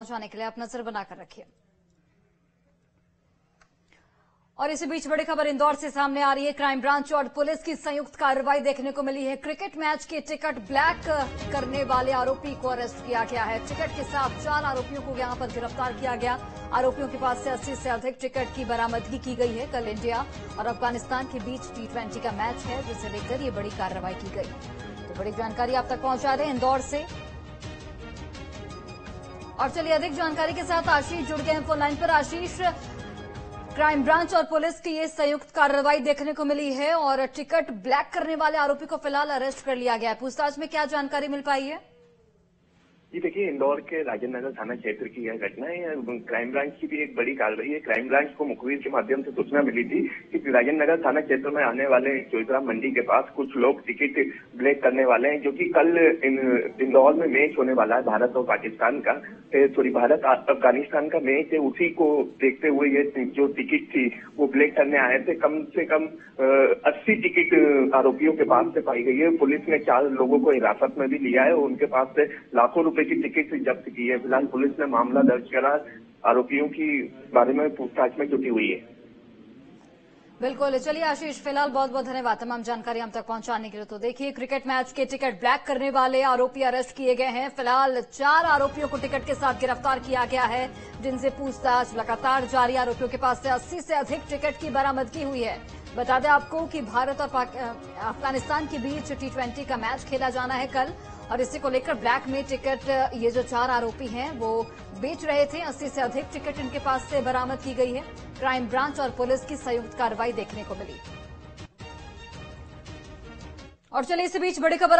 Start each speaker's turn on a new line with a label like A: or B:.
A: पहुँचाने के लिए आप नज़र बनाकर रखिए। और इसी बीच बड़ी खबर इंदौर से सामने आ रही है। क्राइम ब्रांच और पुलिस की संयुक्त कार्रवाई देखने को मिली है। क्रिकेट मैच के टिकट ब्लैक करने वाले आरोपी को अरेस्ट किया गया है। टिकट के साथ चार आरोपियों को यहाँ पर गिरफ़्तार किया गया। आरोपियों के पास से 80 से अधिक टिकट की बरामदगी की गई है कल इंडिया और अफ़गानिस्तान के बीच टी का मैच है, जिसे लेकर ये बड़ी कार्रवाई की गई। तो बड़ी जानकारी आप तक पहुँचा रहे इंदौर से। और चलिए अधिक जानकारी के साथ आशीष जुड़ गए हैं फ़ोन लाइन पर। आशीष, क्राइम ब्रांच और पुलिस की ये संयुक्त कार्रवाई देखने को मिली है और टिकट ब्लैक करने वाले आरोपी को फ़िलहाल अरेस्ट कर लिया गया है। पूछताछ में क्या जानकारी मिल पाई है?
B: जी देखिए, इंदौर के राजेंद्र नगर थाना क्षेत्र की यह घटना है। क्राइम ब्रांच की भी एक बड़ी कार्रवाई है। क्राइम ब्रांच को मुखबिर के माध्यम से सूचना मिली थी कि राजेंद्र नगर थाना क्षेत्र में आने वाले चोइथरा मंडी के पास कुछ लोग टिकट ब्लैक करने वाले हैं, जो कि कल इंदौर में मैच होने वाला है, भारत और पाकिस्तान का। सॉरी, भारत, अफ़गानिस्तान का मैच है। उसी को देखते हुए ये जो टिकट थी, वो ब्लैक करने आए थे। कम से कम अस्सी टिकट आरोपियों के पास से पाई गई है। पुलिस ने चार लोगों को हिरासत में भी लिया है और उनके पास से लाखों रुपए की टिकट जब्त की है। फ़िलहाल पुलिस ने मामला दर्ज करा। आरोपियों की बारे में पूछताछ में जुटी हुई है।
A: बिल्कुल, चलिए आशीष, फ़िलहाल बहुत बहुत धन्यवाद। तमाम जानकारी हम तक पहुँचाने के लिए तो देखिए, क्रिकेट मैच के टिकट ब्लैक करने वाले आरोपी अरेस्ट किए गए हैं। फ़िलहाल चार आरोपियों को टिकट के साथ गिरफ़्तार किया गया है। जिनसे पूछताछ लगातार जारी, आरोपियों के पास से 80 से अधिक टिकट की बरामदगी हुई है। बता दें आपको कि भारत और अफ़गानिस्तान के बीच टी का मैच खेला जाना है कल। और इसी को लेकर ब्लैक में टिकट ये जो चार आरोपी हैं, वो बेच रहे थे। अस्सी से अधिक टिकट इनके पास से बरामद की गई है। क्राइम ब्रांच और पुलिस की संयुक्त कार्रवाई देखने को मिली। और चलिए इसी बीच बड़ी खबर